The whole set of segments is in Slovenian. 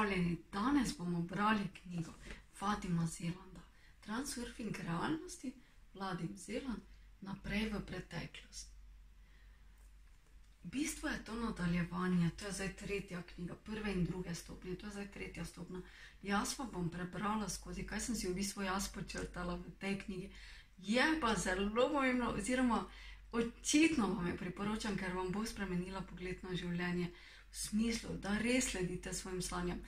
Pozdravljeni, danes bomo brali knjigo Fatima Zelanda, Transurfing realnosti, Vladim Zeland, naprej v preteklost. Bistvo je to nadaljevanje, to je zdaj tretja knjiga, prve in druge stopnje, to je zdaj tretja stopnja. Jaz pa bom prebrala skozi, kaj sem si v bistvu jaz počrtala v tej knjigi. Je pa zelo pomembno, oziroma očitno vam je priporočam, ker vam bo spremenila pogled na življenje smislu, da res sledite svojim sanjam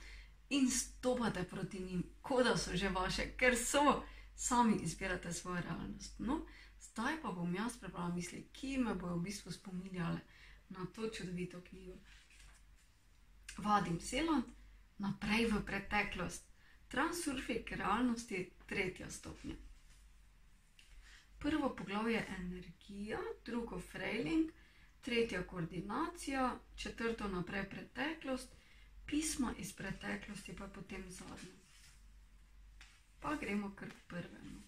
in stopate proti njim, kot da so že vaše, ker so, sami izbirate svojo realnost. No, zdaj pa bom jaz prebrala misli, ki me bodo v bistvu spominjale na to čudovito knjigo. Vadim Zeland, naprej v preteklost, transurfing realnosti, tretja stopnja. Prvo poglavje je energija, drugo frailing, tretja koordinacija, četrto naprej preteklost, pismo iz preteklosti pa potem zadnje. Pa gremo kar k prvemu.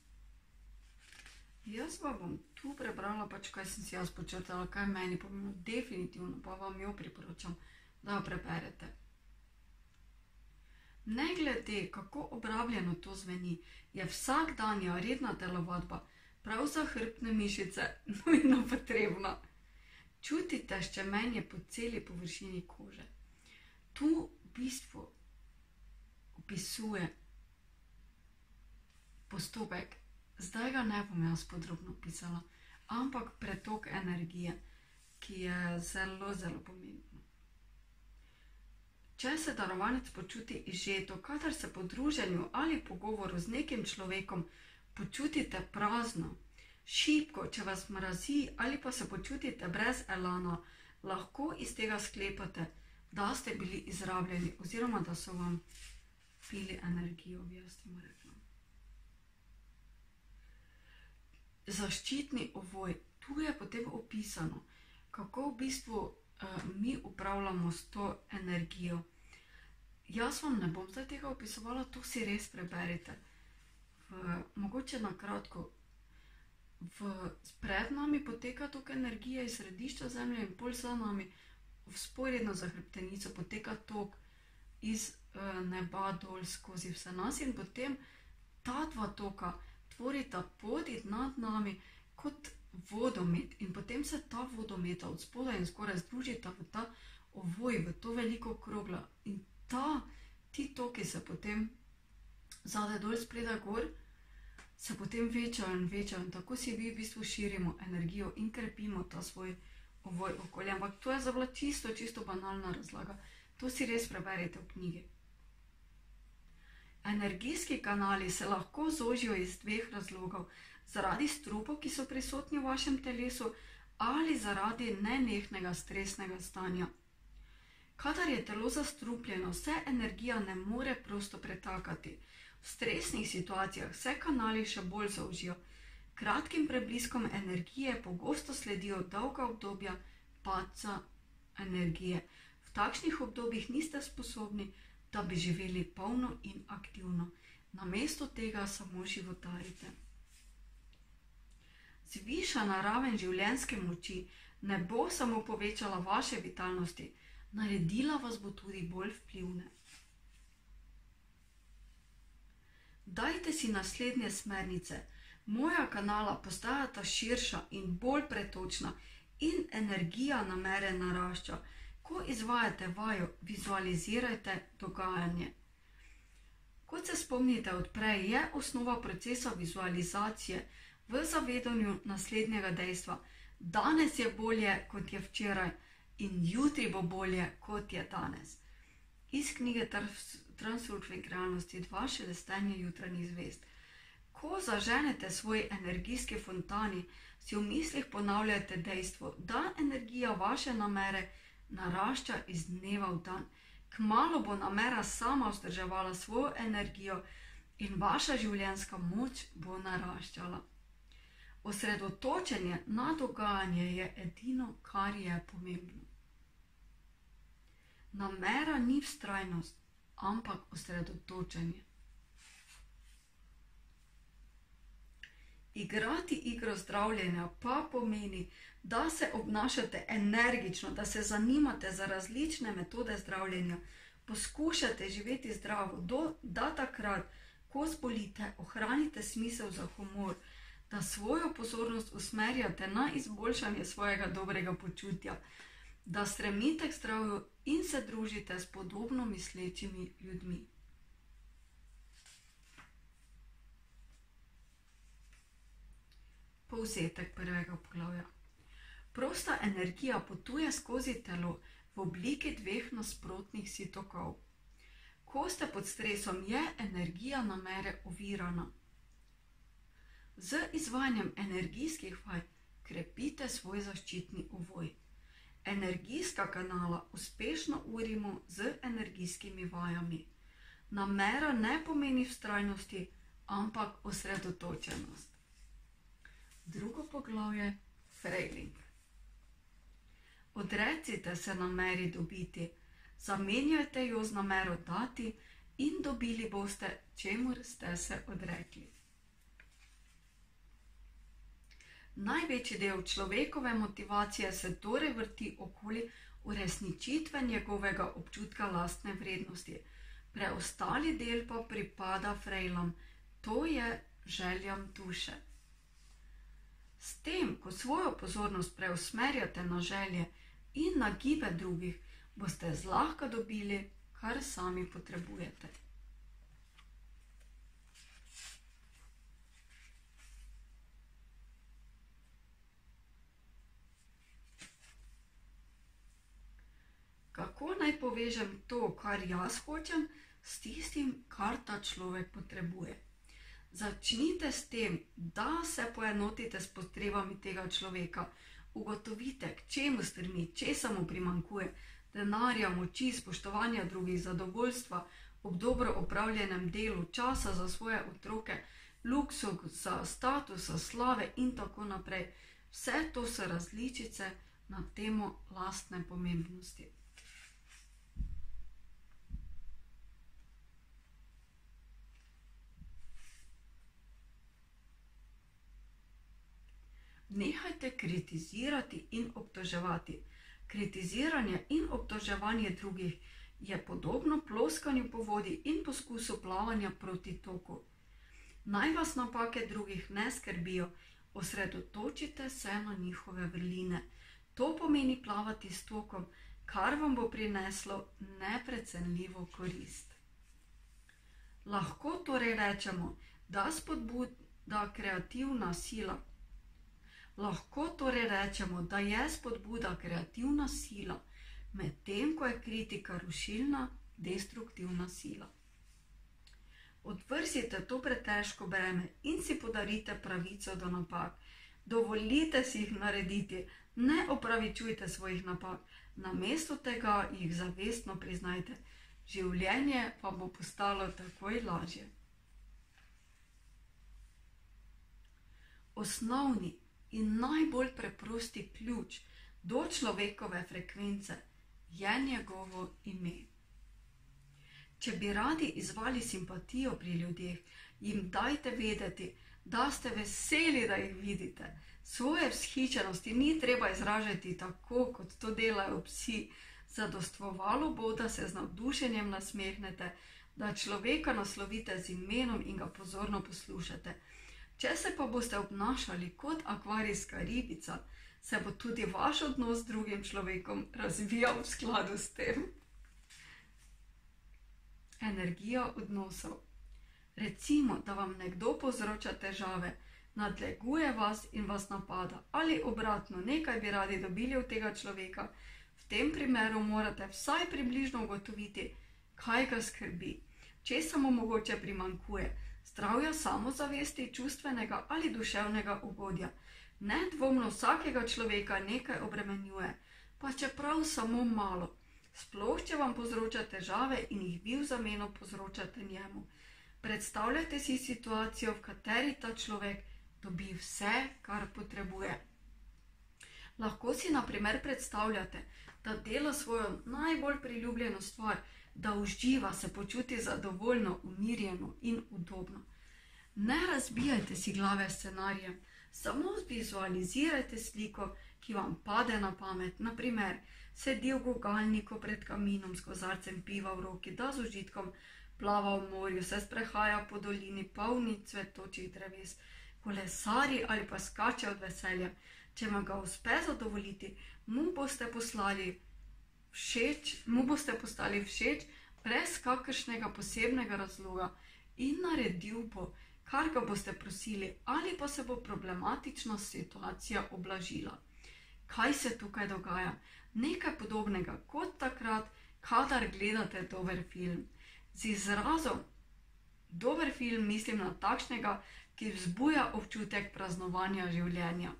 Jaz pa bom tu prebrala, pač kaj sem si jaz počrtala, kaj meni pomeni, definitivno pa vam jo priporočam, da jo preberete. Ne glede, kako obrabljeno to zveni, je vsakdanja redna telovadba prav za hrbtne mišice nujno potrebna. Čutite ščemenje po celi površini kože. Tu v bistvu opisuje postopek, zdaj ga ne bom jaz podrobno opisala, ampak pretok energije, ki je zelo, zelo pomemben. Če se darovanec počuti izžeto, kadar se po druženju ali pogovoru z nekim človekom počutite prazno, šibko, če vas mrazi ali pa se počutite brez elana, lahko iz tega sklepate, da ste bili izrabljeni oziroma da so vam pili energijo, bi jaz temu rekla. Zaščitni ovoj, tu je potem opisano, kako v bistvu mi upravljamo s to energijo. Jaz vam ne bom zdaj tega opisovala, to si res preberite. Mogoče na kratko, v pred nami poteka tok energije iz središča Zemlje in pol za nami, vzporedno za hrbtenico, poteka tok iz neba dol skozi vse nas in potem ta dva toka tvorita poti nad nami kot vodomet in potem se ta vodometa od spodaj in zgoraj združita v ta ovoj, v to veliko kroglo in ta, ti toki se potem zadaj dol, spredaj gor, se potem večajo in večajo in tako si mi v bistvu širimo energijo in krepimo ta svoj ovoj okoli, ampak to je zdaj bila čisto, čisto banalna razlaga. To si res preberite v knjigi. Energijski kanali se lahko zožijo iz dveh razlogov. Zaradi strupov, ki so prisotni v vašem telesu, ali zaradi nenehnega stresnega stanja. Kadar je telo zastrupljeno, se energija ne more prosto pretakati. Stresnih situacijah se kanali še bolj zožijo. Kratkim prebliskom energije pogosto sledijo dolga obdobja padca energije. V takšnih obdobjih niste sposobni, da bi živeli polno in aktivno. Namesto tega samo životarite. Zvišana raven življenjske moči ne bo samo povečala vaše vitalnosti, naredila vas bo tudi bolj vplivne. Dajte si naslednje smernice. Moja kanala postajata širša in bolj pretočna in energija namere narašča. Ko izvajate vajo, vizualizirajte dogajanje. Kot se spomnite od prej, je osnova procesa vizualizacije v zavedanju naslednjega dejstva: danes je bolje, kot je včeraj, in jutri bo bolje, kot je danes. Iz knjige Transurfing realnosti dva, Šelestenje jutranjih zvezd. Ko zaženete svoj energijski fontani, si v mislih ponavljajte dejstvo, da energija vaše namere narašča iz dneva v dan. Kmalu bo namera sama vzdrževala svojo energijo in vaša življenjska moč bo naraščala. Osredotočenje na dogajanje je edino, kar je pomembno. Namera ni vztrajnost, ampak osredotočenje. Igrati igro zdravljenja pa pomeni, da se obnašate energično, da se zanimate za različne metode zdravljenja, Poskušajte živeti zdravo, do, da takrat, ko zbolite, ohranite smisel za humor, da svojo pozornost usmerjate na izboljšanje svojega dobrega počutja, da stremite k zdravju in se družite s podobno mislečimi ljudmi. Povzetek prvega poglavja. Prosta energija potuje skozi telo v obliki dveh nasprotnih sitokov. Ko ste pod stresom, je energija namere ovirana. Z izvajanjem energijskih vaj krepite svoj zaščitni uvoj. Energijska kanala uspešno urimo z energijskimi vajami. Namera ne pomeni vztrajnosti, ampak osredotočenost. Drugo poglavje: Frailing. Odrecite se nameri dobiti, zamenjajte jo z namero dati, in dobili boste, čemu ste se odrekli. Največji del človekove motivacije se torej vrti okoli uresničitve njegovega občutka lastne vrednosti, preostali del pa pripada frejlam, to je željam duše. S tem, ko svojo pozornost preusmerjate na želje in na gibe drugih, boste zlahka dobili, kar sami potrebujete. Kako naj povežem to, kar jaz hočem, s tistim, kar ta človek potrebuje? Začnite s tem, da se poenotite s potrebami tega človeka, ugotovite, k čemu strmi, česa mu primankuje, denarja, moči, spoštovanja drugih, zadovoljstva ob dobro opravljenem delu, časa za svoje otroke, luksusa, statusa, slave in tako naprej. Vse to so različice na temo lastne pomembnosti. Nehajte kritizirati in obtoževati. Kritiziranje in obtoževanje drugih je podobno ploskanju po vodi in poskusu plavanja proti toku. Naj vas napake drugih ne skrbijo, osredotočite se na njihove vrline. To pomeni plavati s tokom, kar vam bo prineslo neprecenljivo korist. Lahko torej rečemo, da spodbuda kreativna sila. Lahko torej rečemo, da je spodbuda kreativna sila, medtem ko je kritika rušilna, destruktivna sila. Odvrzite to pretežko breme in si podarite pravico do napak. Dovolite si jih narediti, ne opravičujte svojih napak, namesto tega jih zavestno priznajte. Življenje pa bo postalo takoj lažje. Osnovni in najbolj preprosti ključ do človekove frekvence je njegovo ime. Če bi radi izvali simpatijo pri ljudeh, jim dajte vedeti, da ste veseli, da jih vidite. Svoje vzhičenosti ni treba izražati tako, kot to delajo psi. Zadostvovalo bo, da se z navdušenjem nasmehnete, da človeka naslovite z imenom in ga pozorno poslušate. Če se pa boste obnašali kot akvarijska ribica, se bo tudi vaš odnos z drugim človekom razvijal v skladu s tem. Energija odnosov. Recimo, da vam nekdo povzroča težave, nadleguje vas in vas napada, ali obratno, nekaj bi radi dobili od tega človeka, v tem primeru morate vsaj približno ugotoviti, kaj ga skrbi, če se mu mogoče primankuje zdravja samozavesti, čustvenega ali duševnega ugodja. Nedvomno vsakega človeka nekaj obremenjuje, pa čeprav samo malo. Sploh, če vam povzroča težave in jih vi v zameno povzročate njemu. Predstavljajte si situacijo, v kateri ta človek dobi vse, kar potrebuje. Lahko si naprimer predstavljate, da dela svojo najbolj priljubljeno stvar, da uživa, se počuti zadovoljno, umirjeno in udobno. Ne razbijajte si glave scenarijem, Samo vizualizirajte sliko, ki vam pade na pamet. Naprimer, sedi v gugalniku pred kaminom s kozarcem piva v roki, da z užitkom plava v morju, se sprehaja po dolini, polni cvetočih dreves, kolesari ali pa skače od veselja. Če vam ga uspe zadovoljiti, mu boste poslali všeč, mu boste postali všeč, brez kakršnega posebnega razloga in naredil bo, kar ga boste prosili, ali pa se bo problematična situacija oblažila. Kaj se tukaj dogaja? Nekaj podobnega kot takrat, kadar gledate dober film. Z izrazom dober film mislim na takšnega, ki vzbuja občutek praznovanja življenja.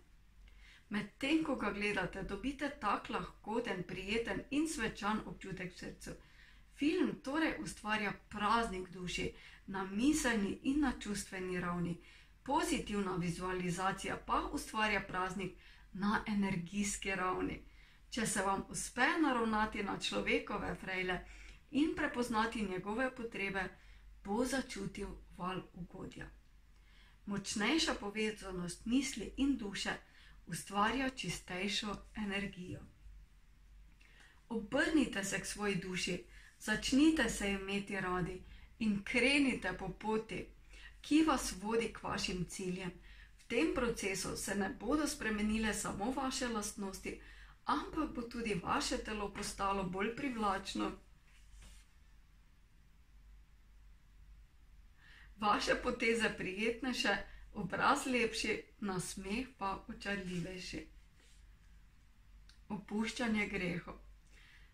Medtem ko ga gledate, dobite tak lahkoten, prijeten in svečan občutek v srcu. Film torej ustvarja praznik duši na miselni in na čustveni ravni, pozitivna vizualizacija pa ustvarja praznik na energijski ravni. Če se vam uspe naravnati na človekove frejle in prepoznati njegove potrebe, bo začutil val ugodja. Močnejša povezanost misli in duše ustvarja čistejšo energijo. Obrnite se k svoji duši, začnite se imeti radi in krenite po poti, ki vas vodi k vašim ciljem. V tem procesu se ne bodo spremenile samo vaše lastnosti, ampak bo tudi vaše telo postalo bolj privlačno. Vaše poteze prijetnejše, obraz lepši, nasmeh pa očarljivejši. Opuščanje grehov.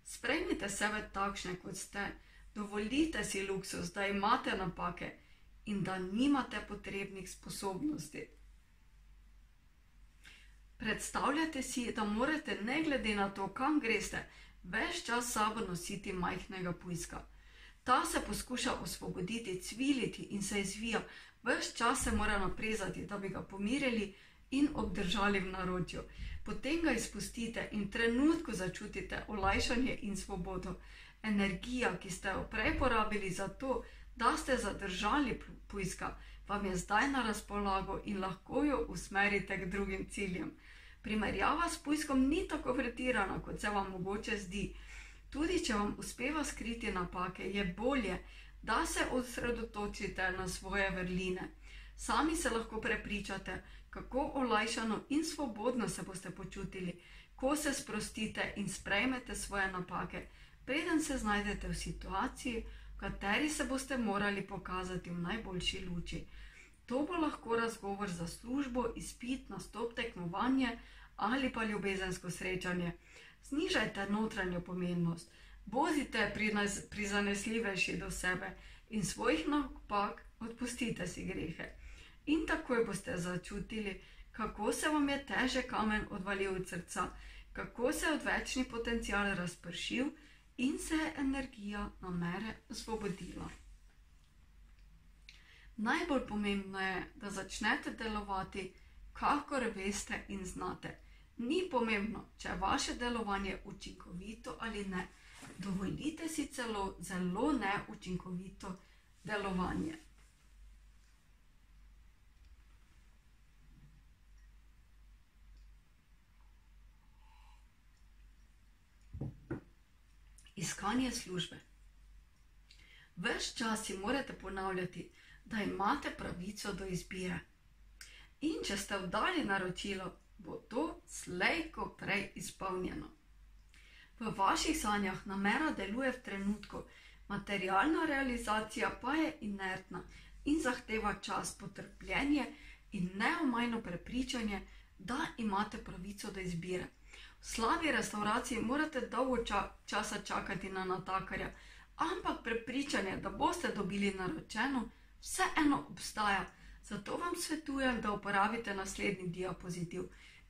Sprejmite sebe takšne, kot ste, dovolite si luksus, da imate napake in da nimate potrebnih sposobnosti. Predstavljate si, da morate, ne glede na to, kam greste, ves čas sabo nositi majhnega pujska. Ta se poskuša osvoboditi, cviliti in se izvija, ves čas se mora naprezati, da bi ga pomirili in obdržali v naročju. Potem ga izpustite in trenutku začutite olajšanje in svobodo. Energija, ki ste jo prej porabili za to, da ste zadržali pujska, vam je zdaj na razpolago in lahko jo usmerite k drugim ciljem. Primerjava s pujskom ni tako pretirana, kot se vam mogoče zdi. Tudi če vam uspeva skriti napake, je bolje, da se osredotočite na svoje vrline. Sami se lahko prepričate, kako olajšano in svobodno se boste počutili, ko se sprostite in sprejmete svoje napake, preden se znajdete v situaciji, v kateri se boste morali pokazati v najboljši luči. To bo lahko razgovor za službo, izpit, nastop, tekmovanje ali pa ljubezensko srečanje. Znižajte notranjo pomembnost bodite prizanesljivejši do sebe in svojih napak odpustite si grehe. In takoj boste začutili, kako se vam je težek kamen odvalil od srca, kako se je odvečni potencial razpršil in se je energija namere osvobodila. Najbolj pomembno je, da začnete delovati, kakor veste in znate. Ni pomembno, če je vaše delovanje učinkovito ali ne dovolite si celo zelo neučinkovito delovanje. Iskanje službe. Ves čas si morate ponavljati, da imate pravico do izbire. In če ste vdali naročilo, bo to slejko prej izpolnjeno. V vaših sanjah namera deluje v trenutku, materialna realizacija pa je inertna in zahteva čas, potrpljenje in neomajno prepričanje, da imate pravico do izbire. V slabi restauraciji morate dolgo ča časa čakati na natakarja, ampak prepričanje, da boste dobili naročeno, vseeno obstaja. Zato vam svetujem, da uporabite naslednji diapozitiv.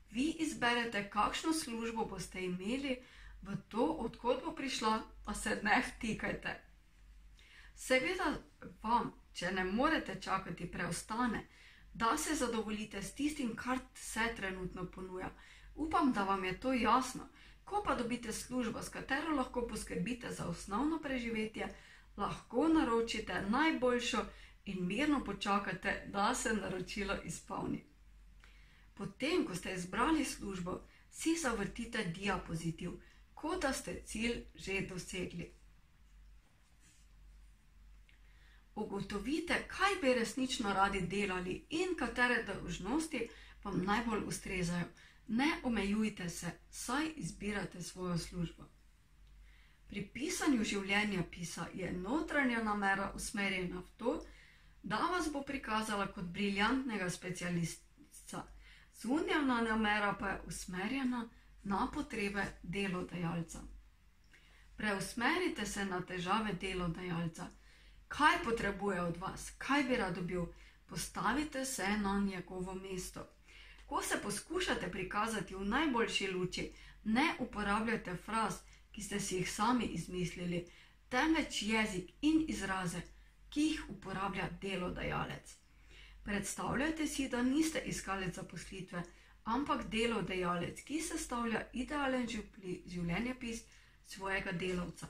Vi izberete, kakšno službo boste imeli, v to, odkot bo prišla, pa se ne vtikajte. Seveda vam, če ne morete čakati, preostane, da se zadovoljite s tistim, kar se trenutno ponuja. Upam, da vam je to jasno. Ko pa dobite službo, s katero lahko poskrbite za osnovno preživetje, lahko naročite najboljšo in mirno počakate, da se naročilo izpolni. Potem, ko ste izbrali službo, si zavrtite diapozitiv, kot da ste cilj že dosegli. Ugotovite, kaj bi resnično radi delali in katere dolžnosti vam najbolj ustrezajo. Ne omejujte se, saj izbirate svojo službo. Pri pisanju življenja pisa je notranja namera usmerjena v to, da vas bo prikazala kot briljantnega specialista, zunanja namera pa je usmerjena na potrebe delodajalca. Preusmerite se na težave delodajalca. Kaj potrebuje od vas, kaj bi rad dobil, postavite se na njegovo mesto. Ko se poskušate prikazati v najboljši luči, ne uporabljate fraz, ki ste si jih sami izmislili, temveč jezik in izraze, ki jih uporablja delodajalec. Predstavljajte si, da niste iskalec zaposlitve, ampak delodajalec, ki sestavlja idealen življenjepis svojega delavca.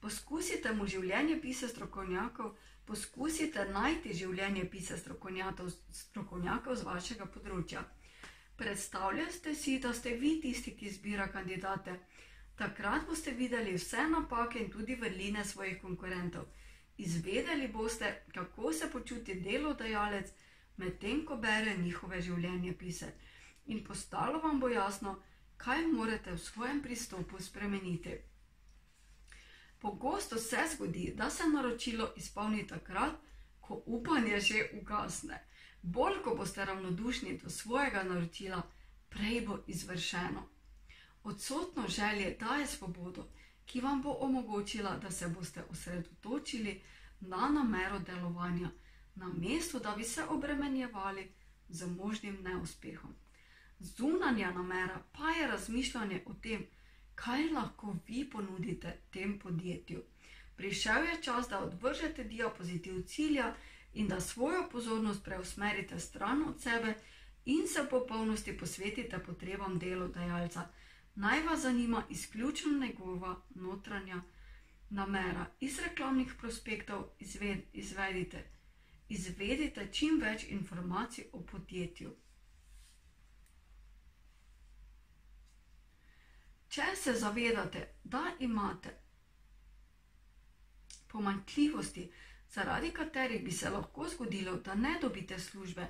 Poskusite mu življenjepise strokovnjakov, poskusite najti življenjepise strokovnjakov z vašega področja. Predstavljajte si, da ste vi tisti, ki izbira kandidate. Takrat boste videli vse napake in tudi vrline svojih konkurentov. Izvedeli boste, kako se počuti delodajalec, medtem ko bere njihove življenjepise in postalo vam bo jasno, kaj morate v svojem pristopu spremeniti. Pogosto se zgodi, da se naročilo izpolni takrat, ko upanje že ugasne. Bolj, ko boste ravnodušni do svojega naročila, prej bo izvršeno. Odsotno želje daje svobodo, ki vam bo omogočila, da se boste osredotočili na namero delovanja, namesto da bi se obremenjevali z možnim neuspehom. Zunanja namera pa je razmišljanje o tem, kaj lahko vi ponudite tem podjetju. Prišel je čas, da odvržete diapozitiv cilja in da svojo pozornost preusmerite stran od sebe in se v popolnosti posvetite potrebam delodajalca. Naj vas zanima izključno njegova notranja namera. Iz reklamnih prospektov izved, izvedite, izvedite čim več informacij o podjetju. Če se zavedate, da imate pomanjkljivosti, zaradi katerih bi se lahko zgodilo, da ne dobite službe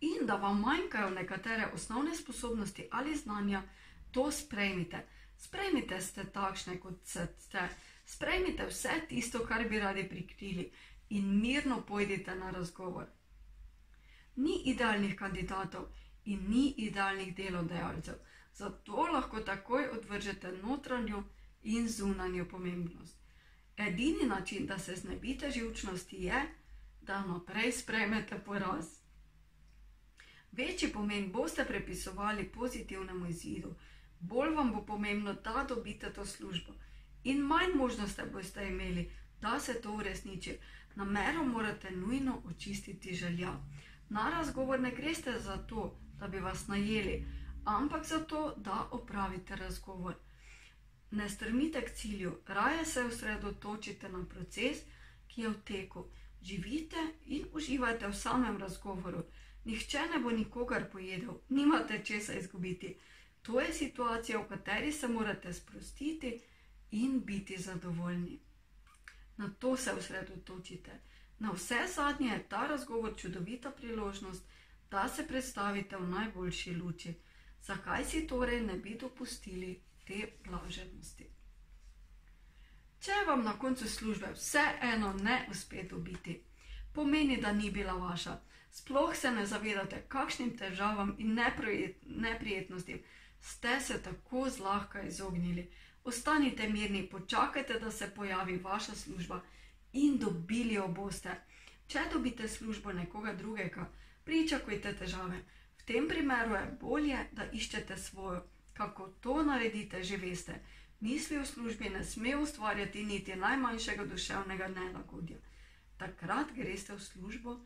in da vam manjkajo nekatere osnovne sposobnosti ali znanja, to sprejmite. Sprejmite ste takšne, kot ste. Sprejmite vse tisto, kar bi radi prikrili, in mirno pojdite na razgovor. Ni idealnih kandidatov in ni idealnih delodajalcev. Zato lahko takoj odvržete notranjo in zunanjo pomembnost. Edini način, da se znebite živčnosti, je, da naprej sprejmete poraz. Večji pomen boste prepisovali pozitivnemu izidu, bolj vam bo pomembno, da dobite to službo, in manj možnosti boste imeli, da se to uresniči. Namero morate nujno očistiti želja. Na razgovor ne greste zato, da bi vas najeli ampak zato, da opravite razgovor. Ne strmite k cilju, raje se osredotočite na proces, ki je v teku. Živite in uživajte v samem razgovoru. Nihče ne bo nikogar pojedel, nimate česa izgubiti. To je situacija, v kateri se morate sprostiti in biti zadovoljni. Na to se osredotočite. Na vse zadnje je ta razgovor čudovita priložnost, da se predstavite v najboljši luči. Zakaj si torej ne bi dopustili te blaženosti? Če vam na koncu službe vseeno ne uspe dobiti, pomeni, da ni bila vaša, sploh se ne zavedate, kakšnim težavam in neprijetnostim ste se tako zlahka izognili. Ostanite mirni, počakajte, da se pojavi vaša služba in dobili jo boste. Če dobite službo nekoga drugega, pričakujte težave. V tem primeru je bolje, da iščete svojo. Kako to naredite, že veste. Misli v službi ne sme ustvarjati niti najmanjšega duševnega nelagodja. Takrat greste v službo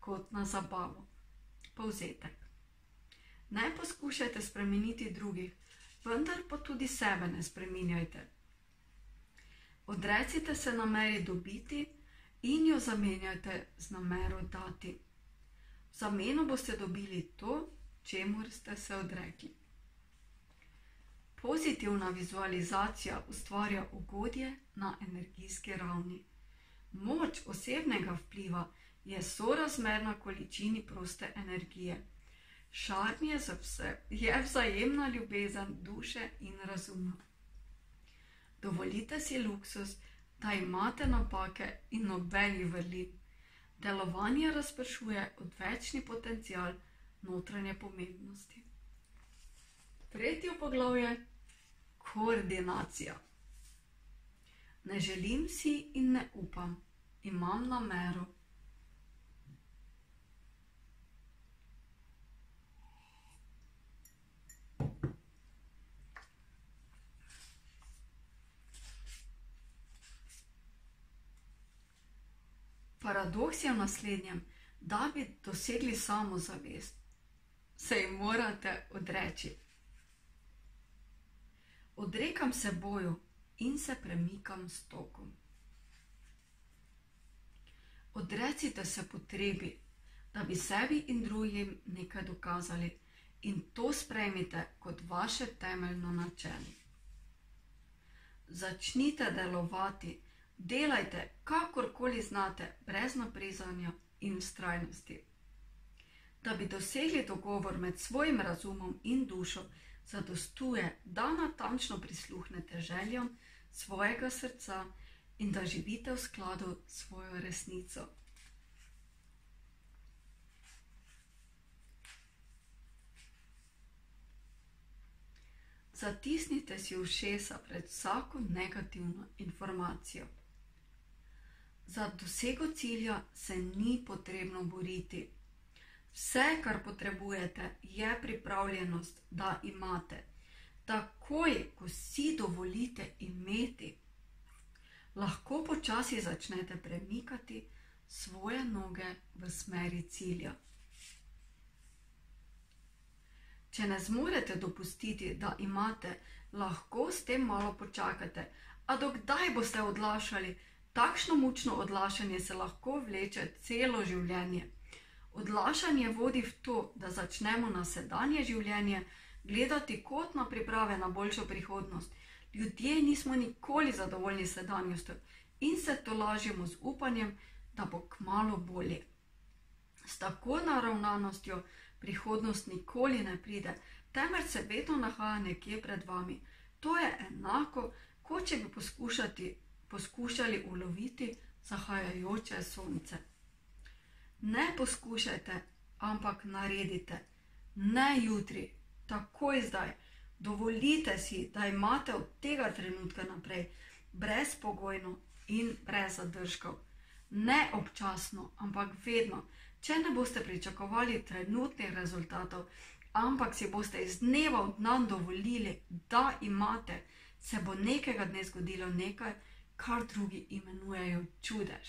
kot na zabavo. Povzetek. Ne poskušajte spremeniti drugih, vendar pa tudi sebe ne spremenjajte. Odrecite se nameri dobiti in jo zamenjajte z namero dati. V zameno boste dobili to, čemu ste se odrekli. Pozitivna vizualizacija ustvarja ugodje na energijski ravni. Moč osebnega vpliva je sorazmerna količini proste energije. Šarm je, vse, je vzajemna ljubezen duše in razuma. Dovolite si luksus, da imate napake in nobeni vrlin. Delovanje razpršuje odvečni potencial notranje pomembnosti. Tretje poglavje: koordinacija. Ne želim si in ne upam, imam namero. Paradoks je v naslednjem, da bi dosegli samozavest, se jim morate odreči. Odrekam se boju in se premikam s tokom. Odrecite se potrebi, da bi sebi in drugim nekaj dokazali, in to sprejmite kot vaše temeljno načelo. Začnite delovati, delajte, kakorkoli znate, brez naprezanja in ustrajnosti. Da bi dosegli dogovor med svojim razumom in dušo, zadostuje, da natančno prisluhnete željam svojega srca in da živite v skladu s svojo resnico. Zatisnite si ušesa pred vsako negativno informacijo. Za dosego cilja se ni potrebno boriti. Vse, kar potrebujete, je pripravljenost, da imate. Takoj, ko si dovolite imeti, lahko počasi začnete premikati svoje noge v smeri cilja. Če ne zmorete dopustiti, da imate, lahko s tem malo počakate. A dokdaj boste odlašali? Takšno mučno odlašanje se lahko vleče celo življenje. Odlašanje vodi v to, da začnemo na sedanje življenje gledati kot na priprave na boljšo prihodnost. Ljudje nismo nikoli zadovoljni sedanjostjo in se to lažemo z upanjem, da bo kmalo bolje. S tako naravnanostjo prihodnost nikoli ne pride, temveč se vedno nahaja nekje pred vami. To je enako, kot če bi poskušali uloviti zahajajoče sonce ne poskušajte, ampak naredite. Ne jutri, takoj zdaj. Dovolite si, da imate od tega trenutka naprej brezpogojno in brez zadržkov. Ne občasno, ampak vedno. Če ne boste pričakovali trenutnih rezultatov, ampak si boste iz dneva v dan dovolili, da imate, se bo nekega dne zgodilo nekaj, kar drugi imenujejo čudež.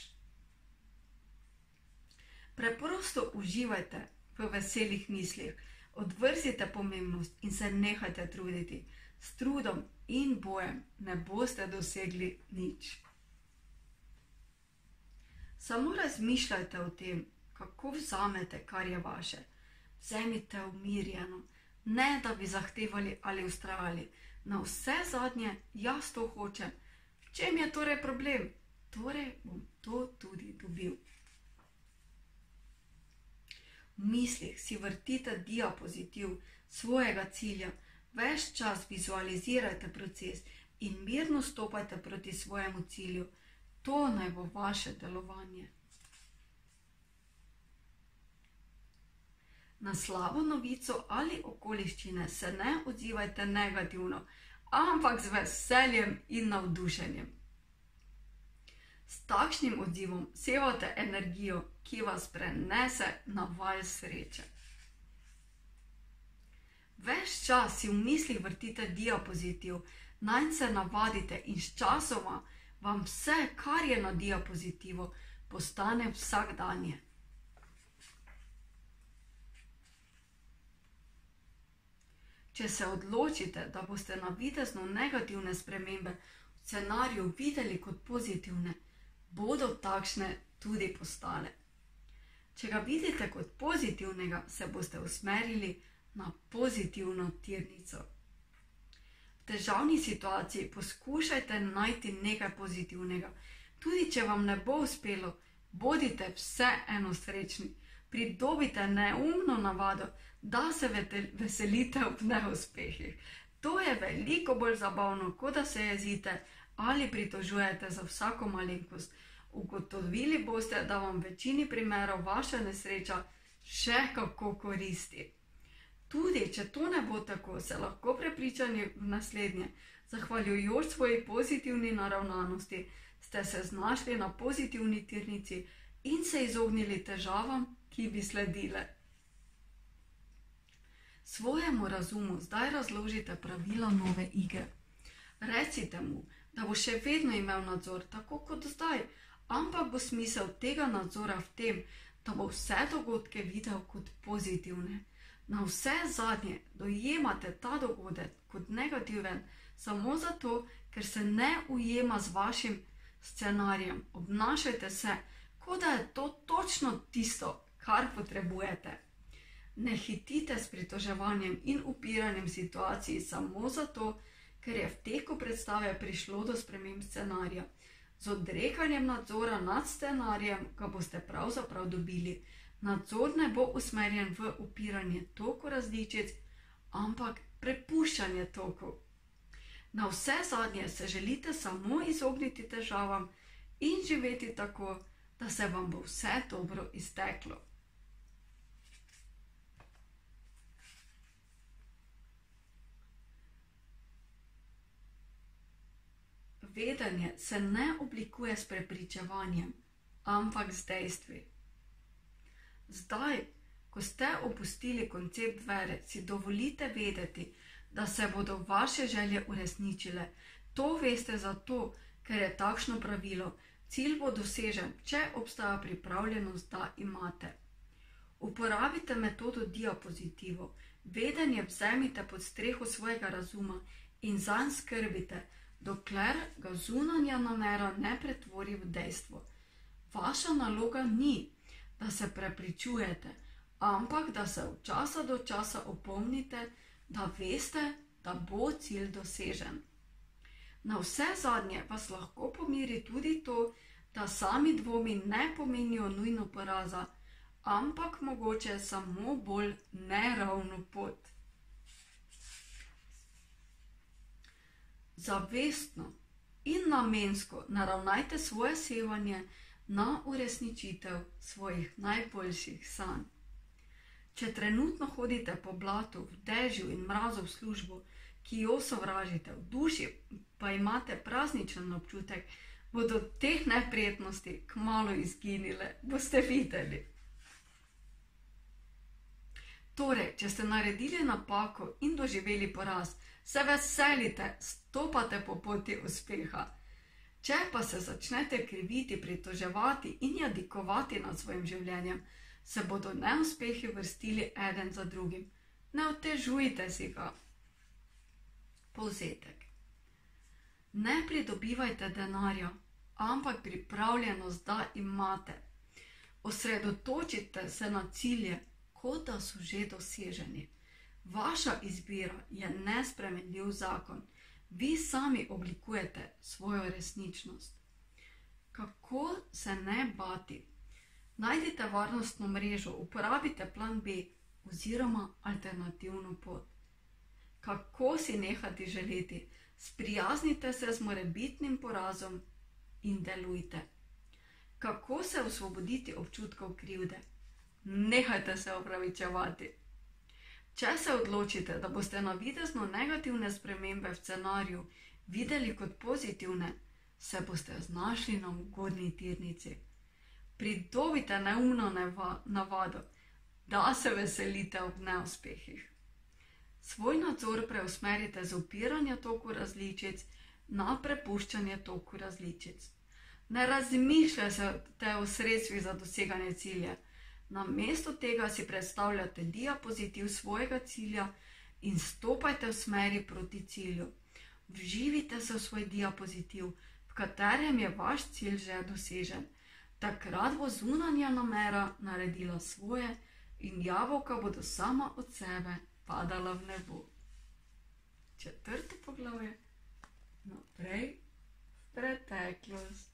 Preprosto uživajte v veselih mislih, odvrzite pomembnost in se nehajte truditi. S trudom in bojem ne boste dosegli nič. Samo razmišljajte o tem, kako vzamete, kar je vaše. Vzemite umirjeno, ne da bi zahtevali ali ustrajali. Na vse zadnje, jaz to hočem. V čem je torej problem? Torej bom to tudi dobil v mislih si vrtite diapozitiv svojega cilja, več čas vizualizirajte proces in mirno stopajte proti svojemu cilju. To naj bo vaše delovanje. Na slabo novico ali okoliščine se ne odzivajte negativno, ampak z veseljem in navdušenjem. S takšnim odzivom sevate energijo, ki vas prenese na val sreče. Ves čas si v mislih vrtite diapozitiv, naj se navadite in s časoma vam vse, kar je na diapozitivu, postane vsakdanje. Če se odločite, da boste na videzno negativne spremembe v scenariju videli kot pozitivne, bodo takšne tudi postale. Če ga vidite kot pozitivnega, se boste usmerili na pozitivno tirnico. V težavni situaciji poskušajte najti nekaj pozitivnega. Tudi če vam ne bo uspelo, bodite vseeno srečni, pridobite neumno navado, da se veselite ob neuspehih. To je veliko bolj zabavno, kot da se jezite ali pritožujete za vsako malenkost. Ugotovili boste, da vam v večini primerov vaša nesreča še kako koristi. Tudi če to ne bo tako, se lahko prepričani v naslednje. Zahvaljujoč svoji pozitivni naravnanosti ste se znašli na pozitivni tirnici in se izognili težavam, ki bi sledile. Svojemu razumu zdaj razložite pravila nove igre. Recite mu, da bo še vedno imel nadzor, tako kot zdaj ampak bo smisel tega nadzora v tem, da bo vse dogodke videl kot pozitivne. Na vse zadnje dojemate ta dogodek kot negativen, samo zato, ker se ne ujema z vašim scenarijem. Obnašajte se, kot da je to točno tisto, kar potrebujete. Ne hitite s pritoževanjem in upiranjem situaciji samo zato, ker je v teku predstave prišlo do sprememb scenarija. Z odrekanjem nadzora nad scenarijem ga boste pravzaprav dobili. Nadzor ne bo usmerjen v upiranje toku različic, ampak prepuščanje toku. Na vse zadnje se želite samo izogniti težavam in živeti tako, da se vam bo vse dobro izteklo. Vedenje se ne oblikuje s prepričevanjem, ampak z dejstvi. Zdaj, ko ste opustili koncept vere, si dovolite vedeti, da se bodo vaše želje uresničile. To veste zato, ker je takšno pravilo. Cilj bo dosežen, če obstaja pripravljenost, da imate. Uporabite metodo diapozitivov, vedenje vzemite pod streho svojega razuma in zanj skrbite dokler ga zunanja namera ne pretvori v dejstvo. Vaša naloga ni, da se prepričujete, ampak da se od časa do časa opomnite, da veste, da bo cilj dosežen. Na vse zadnje vas lahko pomiri tudi to, da sami dvomi ne pomenijo nujno poraza, ampak mogoče samo bolj neravno pot. Zavestno in namensko naravnajte svoje sevanje na uresničitev svojih najboljših sanj. Če trenutno hodite po blatu, v dežju in mrazu v službo, ki jo sovražite, v duši pa imate prazničen občutek, bodo teh neprijetnosti kmalo izginile, boste videli. Torej, če ste naredili napako in doživeli poraz, se veselite, stopate po poti uspeha. Če pa se začnete kriviti, pritoževati in jadikovati nad svojim življenjem, se bodo neuspehi vrstili eden za drugim. Ne otežujte si ga. Povzetek. Ne pridobivajte denarja, ampak pripravljenost, da imate. Osredotočite se na cilje, kot da so že doseženi. Vaša izbira je nespremenljiv zakon. Vi sami oblikujete svojo resničnost. Kako se ne bati? Najdite varnostno mrežo, uporabite plan B oziroma alternativno pot. Kako si nehati želeti? Sprijaznite se z morebitnim porazom in delujte. Kako se osvoboditi občutkov krivde? Nehajte se opravičevati. Če se odločite, da boste na videzno negativne spremembe v scenariju videli kot pozitivne, se boste znašli na ugodni tirnici. Pridobite neumno navado, da se veselite ob neuspehih. Svoj nadzor preusmerite z upiranja toku različic na prepuščanje toku različic. Ne razmišljajte o sredstvih za doseganje cilja. Na mesto tega si predstavljate diapozitiv svojega cilja in stopajte v smeri proti cilju. Vživite se v svoj diapozitiv, v katerem je vaš cilj že dosežen. Takrat bo zunanja namera naredila svoje in jabolka bodo sama od sebe padala v nebo. Četrto poglavje, naprej v preteklost.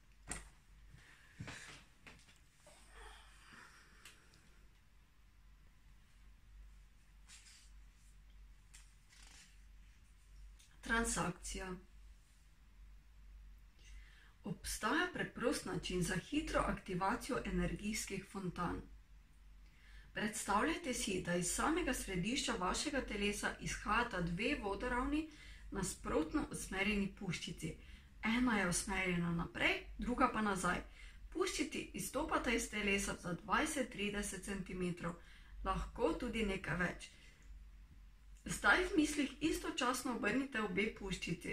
Transakcija. Obstaja preprost način za hitro aktivacijo energijskih fontan. Predstavljajte si, da iz samega središča vašega telesa izhajata dve vodoravni nasprotno usmerjeni puščici. Ena je usmerjena naprej, druga pa nazaj. Puščici izstopata iz telesa za 20-30 cm, lahko tudi nekaj več. Zdaj v mislih istočasno obrnite obe puščici.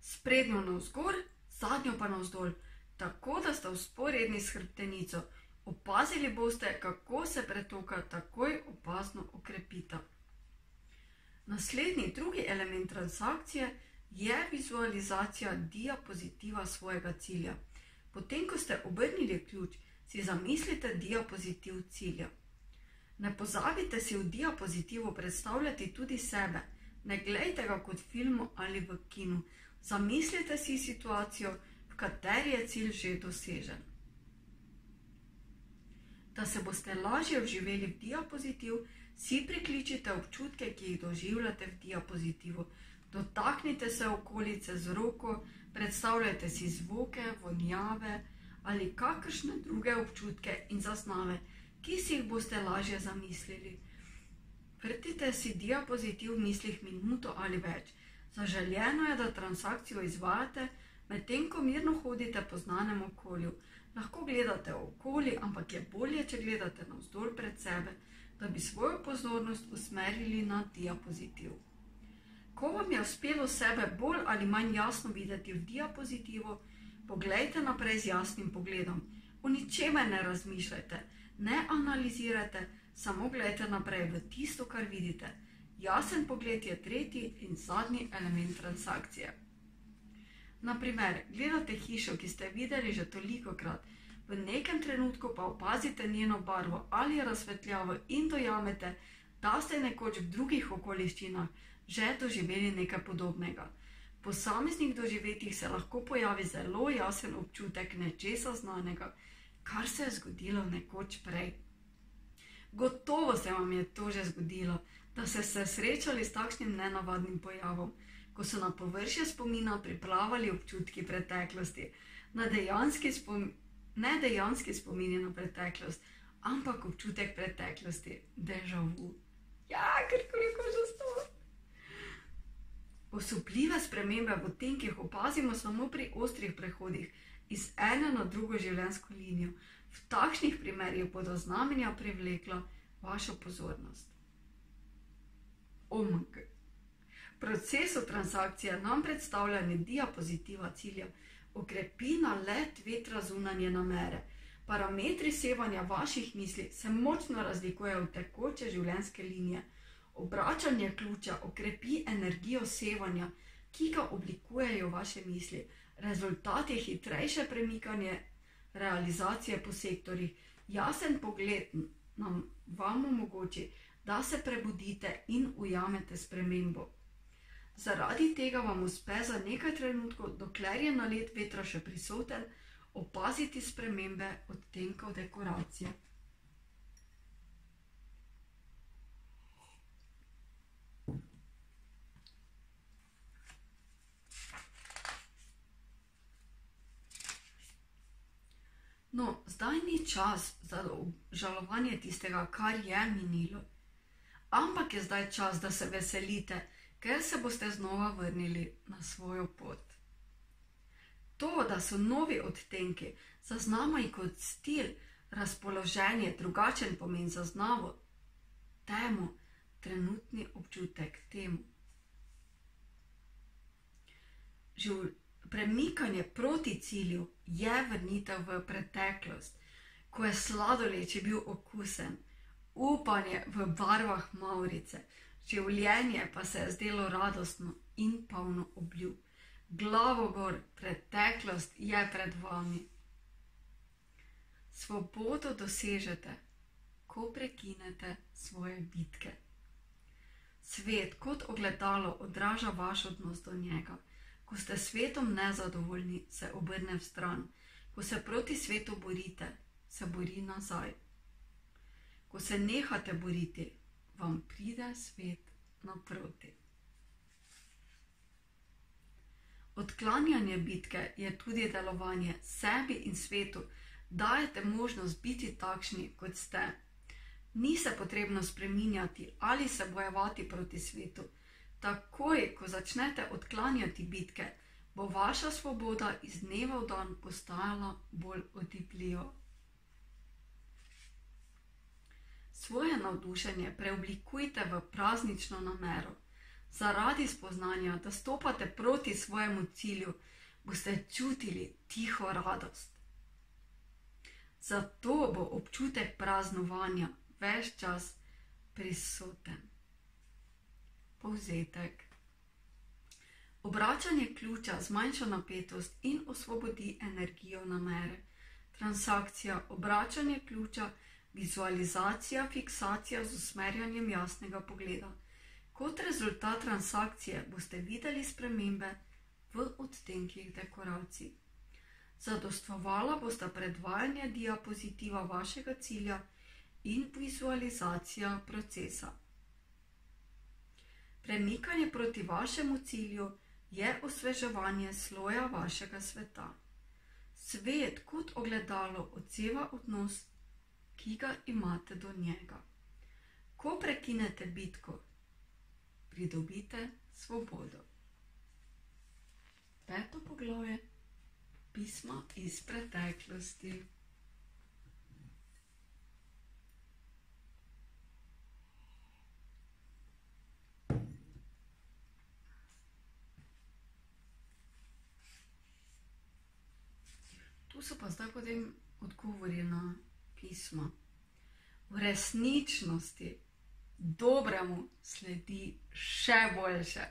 Sprednjo navzgor, zadnjo pa navzdol, tako da sta vzporedni s hrbtenico. Opazili boste, kako se pretoka takoj opazno okrepita. Naslednji, drugi element transakcije je vizualizacija diapozitiva svojega cilja. Potem, ko ste obrnili ključ, si zamislite diapozitiv cilja. Ne pozabite si v diapozitivu predstavljati tudi sebe. Ne glejte ga kot v filmu ali v kinu. Zamislite si situacijo, v kateri je cilj že dosežen. Da se boste lažje vživeli v diapozitiv, si prikličite občutke, ki jih doživljate v diapozitivu. Dotaknite se okolice z roko, predstavljajte si zvoke, vonjave ali kakršne druge občutke in zaznave, ki si jih boste lažje zamislili. Vrtite si diapozitiv v mislih minuto ali več. Zaželjeno je, da transakcijo izvajate, medtem ko mirno hodite po znanem okolju. Lahko gledate okoli, ampak je bolje, če gledate navzdol pred sebe, da bi svojo pozornost usmerili na diapozitiv. Ko vam je uspelo sebe bolj ali manj jasno videti v diapozitivu, poglejte naprej z jasnim pogledom. O ničemer ne razmišljajte, ne analizirajte, samo gledajte naprej v tisto, kar vidite. Jasen pogled je tretji in zadnji element transakcije. Naprimer, gledate hišo, ki ste videli že toliko krat, v nekem trenutku pa opazite njeno barvo ali razsvetljavo in dojamete, da ste nekoč v drugih okoliščinah že doživeli nekaj podobnega. V posameznih doživetjih se lahko pojavi zelo jasen občutek nečesa znanega, kar se je zgodilo nekoč prej. Gotovo se vam je to že zgodilo da ste se srečali s takšnim nenavadnim pojavom, ko so na površje spomina priplavali občutki preteklosti, dejanski spom ne dejanski spomini na preteklost, ampak občutek preteklosti, državu. Ja, ker koliko že sto. Osupljive spremembe v tenkih opazimo samo pri ostrih prehodih iz ene na drugo življenjsko linijo. V takšnih primerih bodo znamenja privlekla vašo pozornost. OMG. V procesu transakcije nam predstavljanje diapozitiva cilja okrepi na let vetra zunanje namere. Parametri sevanja vaših misli se močno razlikujejo od tekoče življenjske linije. Obračanje ključa okrepi energijo sevanja, ki ga oblikujejo vaše misli. Rezultat je hitrejše premikanje realizacije po sektorjih. Jasen pogled nam vam omogoči, da se prebudite in ujamete spremembo. Zaradi tega vam uspe za nekaj trenutkov, dokler je nalet vetra še prisoten, opaziti spremembe odtenkov dekoracije. No, zdaj ni čas za obžalovanje tistega, kar je minilo ampak je zdaj čas, da se veselite, ker se boste znova vrnili na svojo pot. To, da so novi odtenki zaznamani kot stil, razpoloženje, drugačen pomen zaznavo, temu, trenutni občutek temu. Živl, premikanje proti cilju je vrnitev v preteklost, ko je sladoleč bil okusen upanje v barvah Maurice, življenje pa se je zdelo radostno in polno obljub. Glavo gor, preteklost je pred vami. Svobodo dosežete, ko prekinete svoje bitke. Svet kot ogledalo odraža vaš odnos do njega. Ko ste svetom nezadovoljni, se obrne v stran. Ko se proti svetu borite, se bori nazaj. Ko se nehate boriti, vam pride svet naproti. Odklanjanje bitke je tudi delovanje sebi in svetu, dajete možnost biti takšni, kot ste. Ni se potrebno spreminjati ali se bojevati proti svetu. Takoj, ko začnete odklanjati bitke, bo vaša svoboda iz dneva v dan postajala bolj otipljiva. Svoje navdušenje preoblikujte v praznično namero. Zaradi spoznanja, da stopate proti svojemu cilju, boste čutili tiho radost. Zato bo občutek praznovanja ves čas prisoten. Povzetek. Obračanje ključa zmanjša napetost in osvobodi energijo namere. Transakcija obračanje ključa, vizualizacija, fiksacija z usmerjanjem jasnega pogleda. Kot rezultat transakcije boste videli spremembe v odtenkih dekoracij. Zadostvovala bosta predvajanje diapozitiva vašega cilja in vizualizacija procesa. Premikanje proti vašemu cilju je osveževanje sloja vašega sveta. Svet kot ogledalo odseva odnos, ki ga imate do njega. Ko prekinete bitko, pridobite svobodo. Peto poglavje: Pisma iz preteklosti. Tu so pa zdaj potem odgovori na pisma. V resničnosti dobremu sledi še boljše.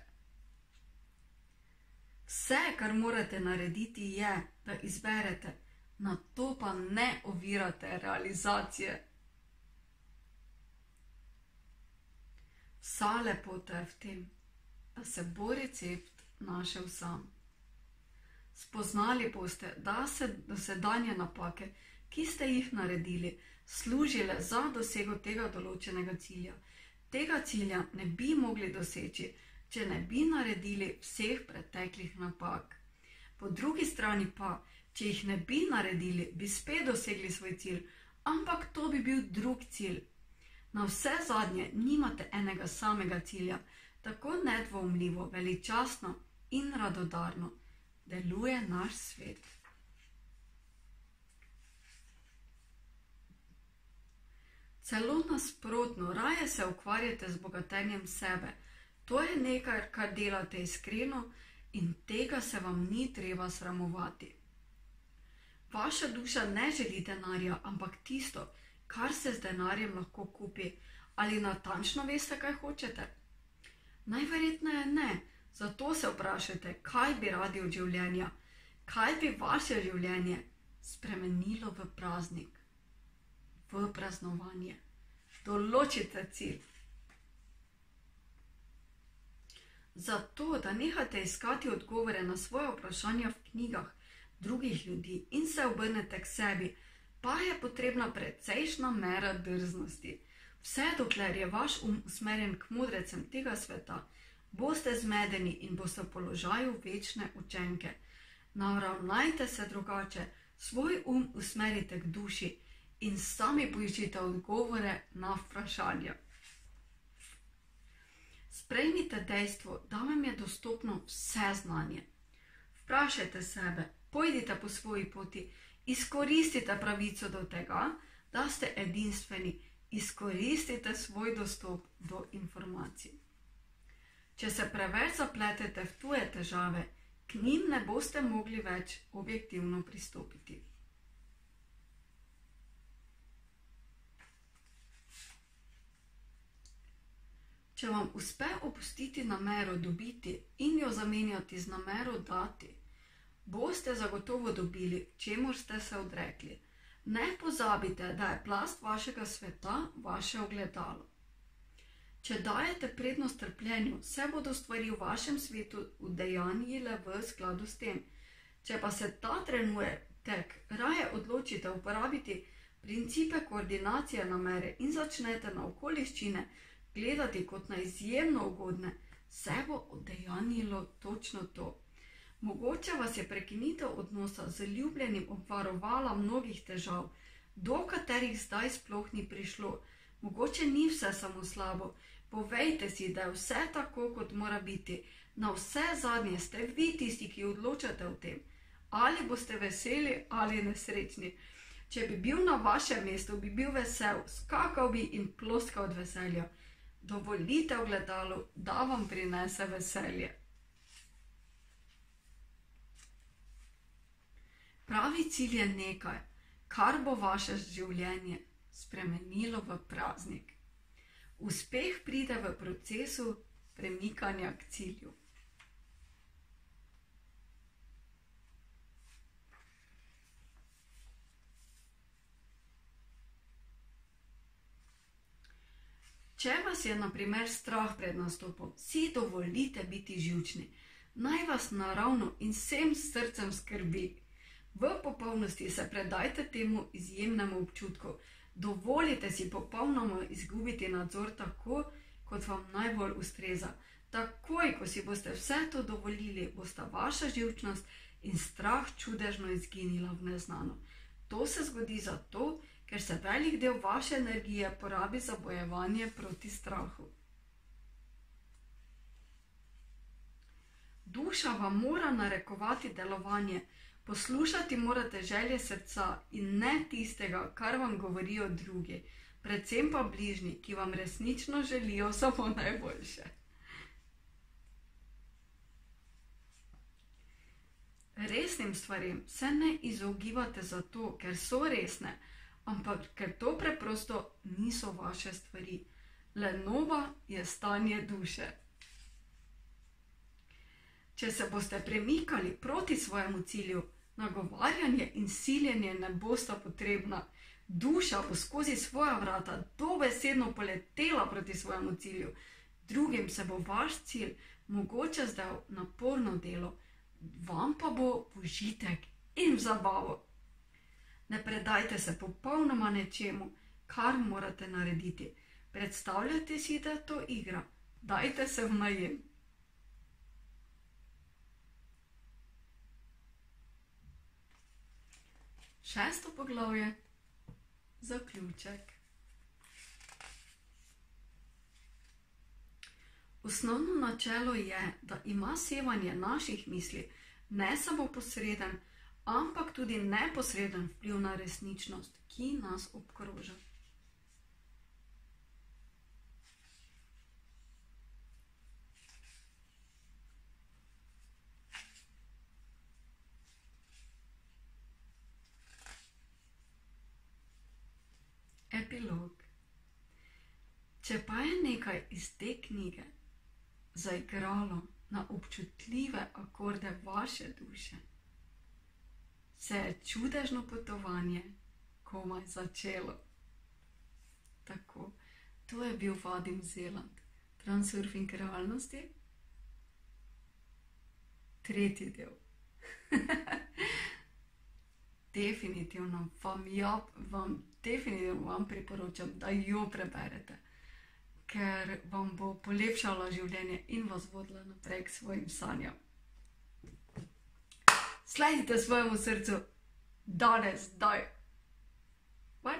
Vse, kar morate narediti, je, da izberete, na to pa ne ovirate realizacije. Vsa lepota je v tem, da se bo recept našel sam. Spoznali boste, da se dosedanje napake, ki ste jih naredili, služile za dosego tega določenega cilja. Tega cilja ne bi mogli doseči, če ne bi naredili vseh preteklih napak. Po drugi strani pa, če jih ne bi naredili, bi spet dosegli svoj cilj, ampak to bi bil drug cilj. Na vse zadnje nimate enega samega cilja, tako nedvomljivo, veličastno in radodarno deluje naš svet. Celo nasprotno, raje se ukvarjate z bogatenjem sebe. To je nekaj, kar delate iskreno in tega se vam ni treba sramovati. Vaša duša ne želi denarja, ampak tisto, kar se z denarjem lahko kupi. Ali natančno veste, kaj hočete? Najverjetneje ne, zato se vprašajte, kaj bi radi od življenja, kaj bi vaše življenje spremenilo v praznik v praznovanje. Določite cilj. Zato, da nehate iskati odgovore na svoje vprašanja v knjigah drugih ljudi in se obrnete k sebi, pa je potrebna precejšna mera drznosti. Vse dokler je vaš um usmerjen k modrecem tega sveta, boste zmedeni in boste v položaju večne učenke. Naravnajte se drugače, svoj um usmerite k duši in sami poiščite odgovore na vprašanja. Sprejmite dejstvo, da vam je dostopno vse znanje. Vprašajte sebe, pojdite po svoji poti, izkoristite pravico do tega, da ste edinstveni, izkoristite svoj dostop do informacij. Če se preveč zapletete v tuje težave, k njim ne boste mogli več objektivno pristopiti. Če vam uspe opustiti namero dobiti in jo zamenjati z namero dati, boste zagotovo dobili, čemu ste se odrekli. Ne pozabite, da je plast vašega sveta vaše ogledalo. Če dajete prednost trpljenju, se bodo stvari v vašem svetu udejanjile v skladu s tem. Če pa se ta trenutek raje odločite uporabiti principe koordinacije namere in začnete na okoliščine gledati kot na izjemno ugodne, se bo udejanjilo točno to. Mogoče vas je prekinitev odnosa z ljubljenim obvarovala mnogih težav, do katerih zdaj sploh ni prišlo. Mogoče ni vse samo slabo. Povejte si, da je vse tako, kot mora biti. Na vse zadnje ste vi tisti, ki odločate o tem, ali boste veseli ali nesrečni. Če bi bil na vašem mestu, bi bil vesel, skakal bi in ploskal od veselja. Dovolite ogledalu, da vam prinese veselje. Pravi cilj je nekaj, kar bo vaše življenje spremenilo v praznik. Uspeh pride v procesu premikanja k cilju. Če vas je, na primer, strah pred nastopom, si dovolite biti živčni, naj vas naravno in vsem srcem skrbi. V popolnosti se predajte temu izjemnemu občutku, dovolite si popolnoma izgubiti nadzor tako, kot vam najbolj ustreza. Takoj, ko si boste vse to dovolili, bosta vaša živčnost in strah čudežno izginila v neznano. To se zgodi zato, ker se velik del vaše energije porabi za bojevanje proti strahu. Duša vam mora narekovati delovanje, poslušati morate želje srca in ne tistega, kar vam govorijo drugi, predvsem pa bližnji, ki vam resnično želijo samo najboljše. Resnim stvarem se ne izogibate zato, ker so resne ampak ker to preprosto niso vaše stvari. Lenova je stanje duše. Če se boste premikali proti svojemu cilju, nagovarjanje in siljenje ne bosta potrebna. Duša bo skozi svoja vrata dobesedno poletela proti svojemu cilju, drugim se bo vaš cilj mogoče zdaj naporno delo, vam pa bo užitek in zabavo. Ne predajte se popolnoma nečemu, kar morate narediti. Predstavljajte si, da je to igra. Dajte se v najem. Šesto poglavje, zaključek. Osnovno načelo je, da ima sevanje naših misli ne samo posreden, ampak tudi neposreden vpliv na resničnost, ki nas obkroža. Epilog. Če pa je nekaj iz te knjige zaigralo na občutljive akorde vaše duše, se je čudežno potovanje komaj začelo. Tako, to je bil Vadim Zeland, Transurfing realnosti, tretji del. definitivno vam, ja, vam, definitivno vam priporočam, da jo preberete, ker vam bo polepšala življenje in vas vodila naprej k svojim sanjam. Sledite svojemu srcu danes, zdaj. Bye,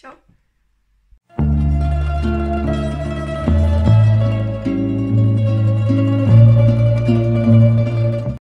čau.